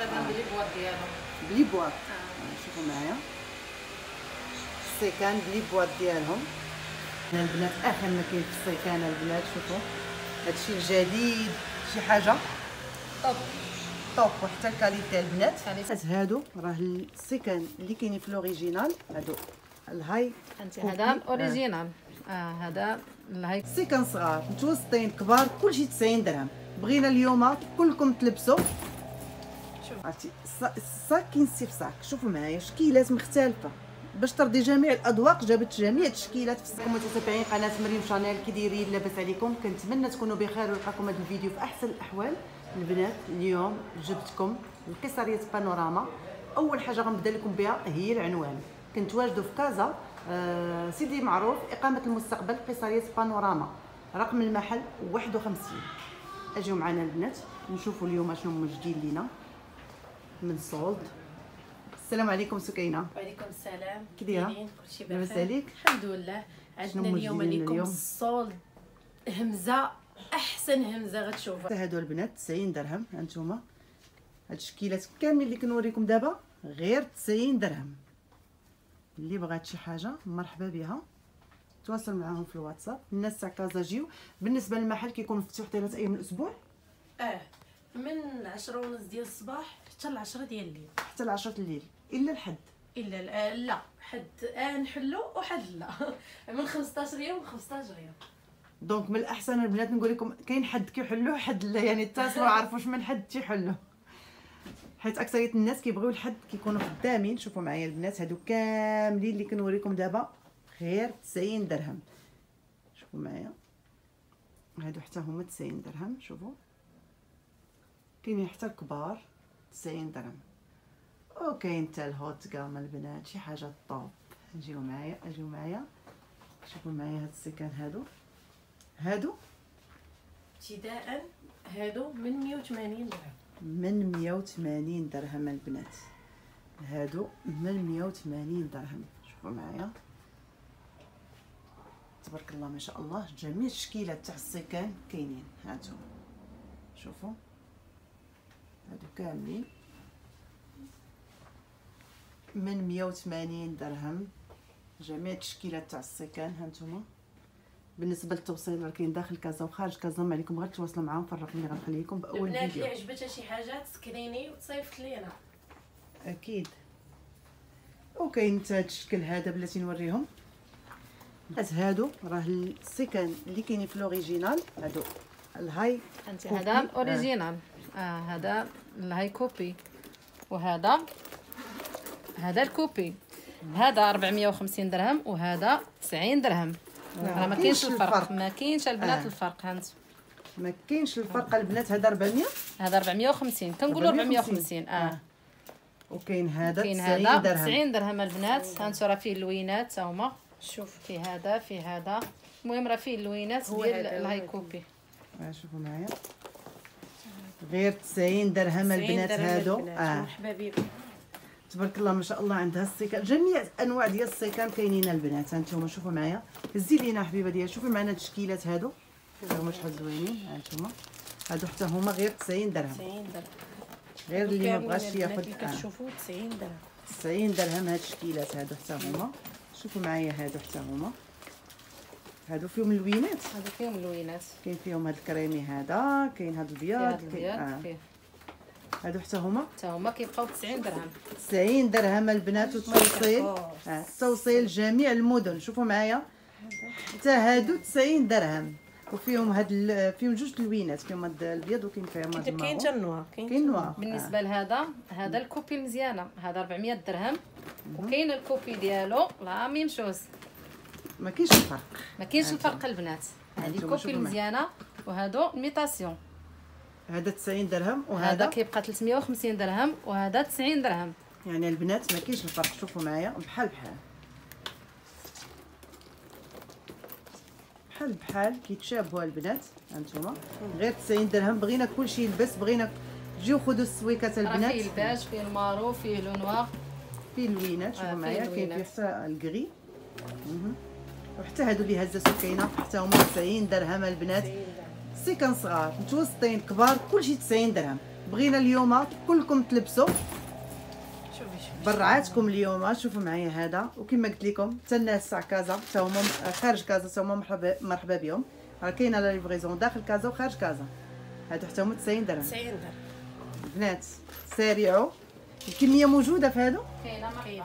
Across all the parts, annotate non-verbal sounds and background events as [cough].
تقريبا ب les boîtes ديالهم ب les boîtes شوفوا معايا. السيكان ب les boîtes ديالهم. هنا البنات آخر ما كاين في السيكان البنات شوفوا. هادشي الجديد شي حاجة؟ top. top وحتى ال qualité البنات. هادو راه السيكان اللي كاينين في ال original هادو. ال high. هذا ال original آه هذا ال high. سيكان صغار متوسطين كبار كلشي 90 درهم. بغينا اليوم كلكم تلبسوا. عرفتي؟ الصا- الصاك كاين سي في صاك. شوفوا معايا شكيلات مختلفة. باش ترضي جميع الأذواق جابت جميع التشكيلات في الصاك. متابعين قناة مريم شانيل. كي دايرين لاباس عليكم كنتمنى تكونوا بخير ويلقاكم هذا الفيديو في أحسن الأحوال. البنات اليوم جبتكم القيسارية بانوراما. أول حاجة غنبدأ لكم بها هي العنوان. كنتواجدوا في كازا آه سيدي معروف إقامة المستقبل قيسارية بانوراما. رقم المحل 51 أجيو معنا البنات نشوفوا اليوم شنو موجدين لينا. من صولد السلام عليكم سكينة. وعليكم السلام. كي؟ كاينين كلشي لاباس بخير. عليك؟ الحمد لله. عندنا اليوم موجدين لنا لكم اليوم؟ الصول همزة أحسن همزة غتشوفها. هادو البنات 90 درهم هانتوما. هاد الشكيلات كاملين اللي كنوريكم دابا غير 90 درهم. اللي بغات شي حاجة مرحبا بها تواصل معاهم في الواتساب. الناس تاع كازا جيو بالنسبة للمحل كيكون مفتوح ثلاث أيام من الأسبوع؟ آه. من 10 ونص ديال الصباح حتى ل 10 ديال الليل. حتى ل 10 الليل. إلا الحد. إلا ال- آه لا. حد آه نحلو وحد لا. [laughs] من 15 يوم ل 15 يوم donc من الأحسن البنات نقول لكم كاين حد كيحلوه حد لا. يعني اتصلوا [laughs] عرفوا من حد تيحلوه حيت أكثرية الناس كيبغيو الحد كيكونوا خدامين. شوفوا معايا البنات هادو كاملين اللي كنوريكم دابا. غير 90 درهم. شوفوا معايا. هادو حتى هما 90 درهم. شوفوا. كاينين حتى الكبار 90 درهم. وكاين حتى الهوت كام البنات شي حاجة طوب. اجيو معايا أجيو معايا. شوفوا معايا هاد السكان هادو. هادو؟ ابتداء هادو من 180 درهم. من 180 درهم البنات. هادو من 180 درهم. شوفوا معايا. تبارك الله ما شاء الله جميع التشكيلات تاع السكان كاينين. هانتوما شوفوا. هادو كاملين. من 180 درهم. جميع التشكيلات تاع السكان هانتوما بالنسبة للتوصيل راه كاين داخل كازا وخارج كازا ما عليكم غير تواصلوا معاهم في الرقم اللي غنخلي لكم بأول البنات فيديو. اللي عجبتها شي حاجة تسكريني وتصيفط لينا. أكيد. وكاين حتى هاد الشكل هذا بلاتي نوريهم. هاد هادو راه السيكان اللي كاينين في ال original. هادو ال high. هذا ال original آه هذا ال high copy وهذا هذا ال copy هذا 450 درهم وهذا 90 درهم. راه ما كاينش الفرق. الفرق. ما كاينش البنات آه. الفرق هانت. ما كاينش الفرق. البنات هذا 400 هذا 450 كنقولوا 450 آه. وكاين هذا كاين 90 هذا درهم. 90 درهم البنات. هانتو راه فيه اللوينات ها هما شوف. في هذا في هذا. المهم راه فيه اللوينات ديال ال high. copy آه، شوفوا معايا. غير 90 درهم البنات هادو؟ آه. مرحبا بكم تبارك الله ما شاء الله عندها السيكان جميع أنواع ديال السيكان كاينين البنات. هانتوما شوفوا معايا. هزي لينا حبيبة ديال شوفي معنا التشكيلات هادو. هما شحال زوينين؟ هانتوما هادو حتى هما غير 90 درهم. 90 درهم. غير اللي ما بغاش ياخذ آه. كتشوفوا 90 درهم. 90 درهم هاد الشكيلات هادو حتى هما. شوفوا معايا هادو حتى هما. هادو فيهم اللوينات. هذا فيهم اللوينات. كاين فيهم هاد الكريمي هذا كاين هاد فيه الابيض البياض آه. فيه هادو حتى هما؟ حتى هما كيبقاو 90 درهم. 90 درهم البنات والتوصيل آه، التوصيل جميع المدن. شوفوا معايا. حتى هادو 90 درهم. وفيهم هاد ال- فيهم جوج اللوينات. فيهم هاد الابيض وكاين فيهم هاد كاين حتى ال noir كاين noir بالنسبة لهذا هذا ال copie المزيانه هذا 400 درهم. وكاين ال copie ديالو. la même chose. آه. ما كاينش الفرق. ما كاينش الفرق البنات هذه copie. المزيانه وهادو ال imitation هذا 90 درهم وهذا كيبقى 350 درهم وهذا 90 درهم. يعني البنات ما كاينش الفرق شوفوا معايا بحال بحال. بحال بحال كيتشابهوا البنات هانتوما. غير 90 درهم بغينا كلشي يلبس بغينا جيو خذوا السويكات البنات. فيه الباج فيه ال marron فيه le noir. فيه اللوينات شوفوا آه، معايا كاين فيه. حتى ال gris. وحتى هادو اللي هزة سكينة حتى هما 90 درهم البنات. سيكان صغار متوسطين كبار كلشي 90 درهم. بغينا اليوم كلكم تلبسوا. برعاتكم اليوم شوفوا معايا هذا. وكما قلت لكم حتى الناس تاع كازا حتى هما خارج كازا حتى هما مرحبا مرحبا بهم. راه كاينة la livraison داخل كازا وخارج كازا. هادو حتى هما 90 درهم. 90 درهم. البنات سارعوا. الكمية موجودة في هادو؟ كاينة كاينة.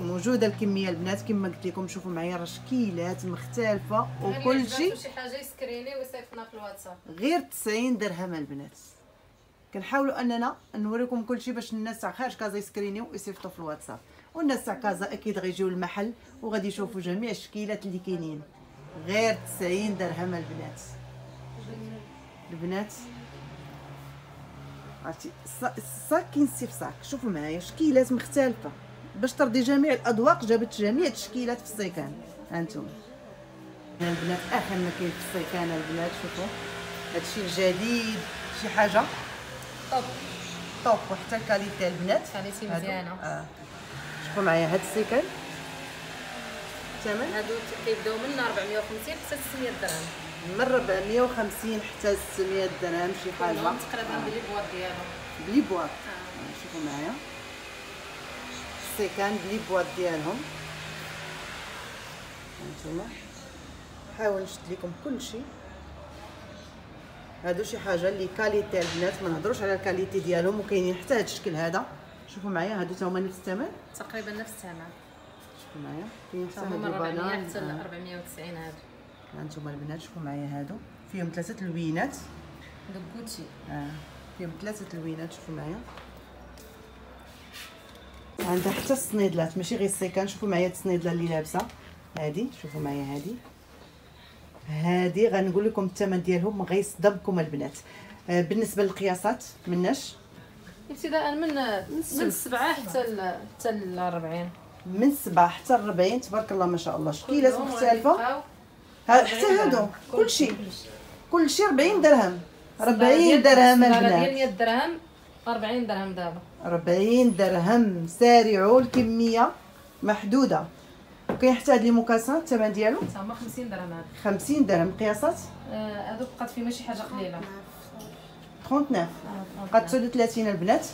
موجودة الكمية البنات كما قلت لكم شوفوا معايا راه شكيلات مختلفة وكل شيء. شي حاجة يسكريني ويصيفطنا في الواتساب. غير 90 درهم البنات. كنحاولوا أننا نوريكم كل شيء باش الناس تاع خارج كازا يسكرينيو ويصيفطوا في الواتساب. والناس تاع كازا أكيد غيجيو للمحل وغادي يشوفوا جميع الشكيلات اللي كاينين. غير 90 درهم البنات. البنات عرفتي ال sac كاين سي في sac شوفوا معايا شكيلات مختلفة. باش ترضي جميع الأذواق جابت جميع التشكيلات في السيكان. هانتوما هنا البنات آخر ما كاين في السيكان البنات شوفوا. هادشي الجديد شي حاجة؟ top top وحتى ال qualité البنات. qualité هادو. مزيانة. آه. شوفوا معايا هاد السيكان. ثمن هادو كيبداو من 450 حتى 600 درهم. من 450 حتى 600 درهم شي حاجة. تقريبا ب les boîtes ديالهم. بلي بواط. شوفوا معايا. السيكان ب les boîtes ديالهم. هانتوما. نحاول نشد لكم كل شيء هادو شي حاجة اللي qualité البنات ما نهضروش على ال qualité ديالهم وكاينين حتى هاد الشكل هذا. شوفوا معايا هادو تا هما نفس الثمن. تقريبا نفس الثمن. شوفوا معايا كاين حتى هما هادو 400 بنان حتى ل آه. 490 هادو. هانتوما البنات شوفوا معايا هادو. فيهم ثلاثة الوينات. هادو كوتشي آه. فيهم ثلاثة الوينات شوفوا معايا. عندها حتى السنيدلات ماشي غير السيكان شوفوا معايا السنيدله اللي لابسة. هادي شوفوا معايا هادي. هادي غنقول لكم الثمن ديالهم غيصدمكم البنات. آه بالنسبة للقياسات مناش؟ ابتداء من من السبعة حتى ل حتى ل 40 من 7 حتى 40 تبارك الله ما شاء الله. شكيلات مختلفه حتى 40 هادو. كلشي. كلشي. كلشي 40 درهم. 40 ديال- درهم البنات. ديال 100 درهم. 40 درهم دابا. 40 درهم. سارعوا الكمية. محدودة. وكاين حتى هاد موكاسان الثمن ديالو؟ هما 50 درهم هادو 50 درهم. قياسات؟ آه، هادو بقات فيه ماشي حاجة قليلة. 39 آه، بقات 39 البنات.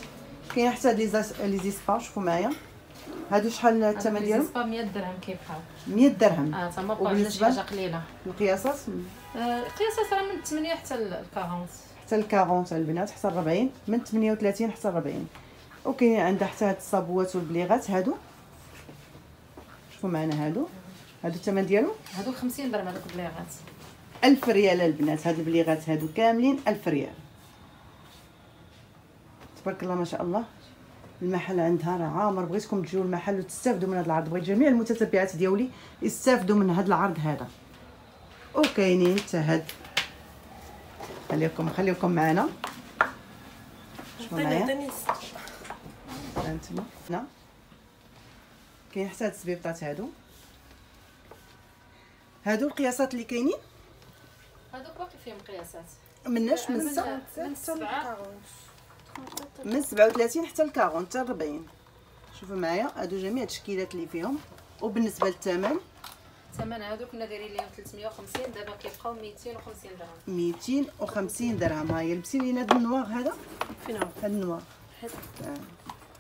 كاين حتى لي لي زيسبا. شوفوا معايا. هادو شحال الثمن ديالهم؟ الزيسبا 100 درهم كيبقاو. 100 درهم. آه تا ما بقاوش شي حاجة قليلة. القياسات آه، القياسات راه من 8 حتى ل 40 حتى ال 40 البنات حتى ال 40 من 38 حتى ل 40 وكاين عندها حتى هاد الصابوات والبليغات هادو. شوفوا معنا هادو. هادو الثمن ديالو هادو 50 درهم هادوك البليغات. 1000 ريال البنات هاد البليغات هادو كاملين 1000 ريال. تبارك الله ما شاء الله. المحل عندها راه عامر بغيتكم تجيو المحل وتستافدوا من هذا العرض. بغيت جميع المتتبعات ديالي يستافدوا من هذا العرض هذا. وكاينين حتى هاد خليكم خليكم معنا. شوفوا عطيني معايا؟ هانتوما هنا كاين حتى هاد السبيبطات هادو. هادو القياسات اللي كاينين؟ هادوك باقي فيهم قياسات. مناش من من السبعة من السبعة من 37 حتى ل 40 حتى ل 40 شوفوا معايا هادو جميع التشكيلات اللي فيهم. وبالنسبة للثمن الثمن هادو كنا دايرين ليهم 350 دابا كيبقاو 250 درهم. 250 درهم. ها هي لبسي لينا هاد النوار هذا؟ فين هو هاد النوار. آه.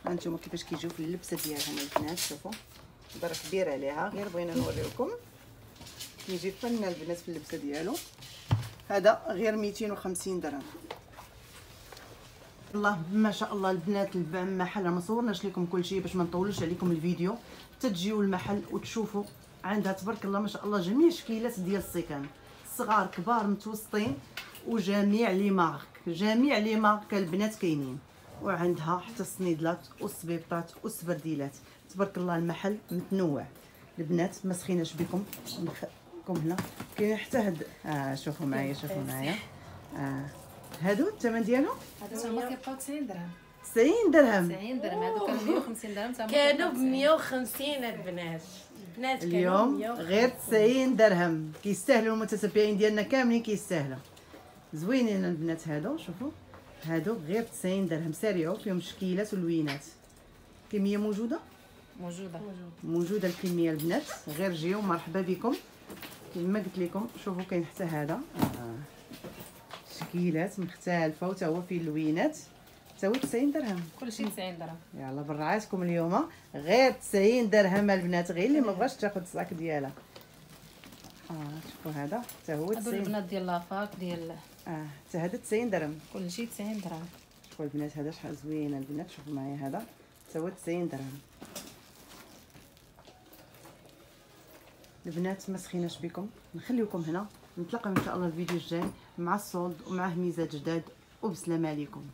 هانتوما كيفاش كيجيو في اللبسة ديالهم البنات؟ شوفوا. ضرب كبير عليها. غير بغينا نوريكم. كيجي فن البنات في اللبسة ديالو. هذا غير 250 درهم. الله ما شاء الله البنات المحل ما صورناش لكم كل شيء باش ما نطولوش عليكم الفيديو. حتى تجيو المحل وتشوفوا عندها تبارك الله ما شاء الله جميع شكيلات ديال السيكان صغار كبار متوسطين وجميع لي مارك. جميع لي مارك البنات كاينين. وعندها حتى السنيدلات والسبيبطات والسبرديلات. تبارك الله المحل متنوع. البنات ما سخيناش بكم. نخليكم هنا. كاين حتى هاد آه شوفوا معايا شوفوا معايا. آه هادو الثمن ديالهم؟ هادو هما كيبقاو 90 درهم. 90 درهم. 90 درهم هادو كانوا 150 درهم كانوا ب 90. 150 البنات. البنات كانوا اليوم 150. غير 90 درهم. كيستاهلوا المتتبعين ديالنا كاملين كيستاهلوا. زوينين البنات هادو شوفوا. هادو غير 90 درهم. ساريو فيهم شكيلات ولوينات. كمية موجودة؟ موجودة. موجودة الكمية البنات. غير جيو مرحبا بكم. كما قلت لكم شوفوا كاين حتى هذا. آه. شكيلات مختلفة وتا هو فيه اللوينات. تساوي 90 درهم. كل شيء 90 درهم. يلا برعايتكم اليوم غير 90 درهم البنات غير اللي ما بغاش تاخذ الصاك ديالها. آه شوفوا هذا حتى هو هادو 90 البنات ديال لافاك ديال آه حتى هذا 90 درهم. كل شيء 90 درهم. شوفوا البنات هذا شحال زوين البنات شوفوا معايا هذا. حتى هو 90 درهم. البنات ما سخيناش بكم. نخليكم هنا. نتلاقاو إن شاء الله الفيديو الجاي مع الصوت ومع هميزات جداد. وبسلامه عليكم.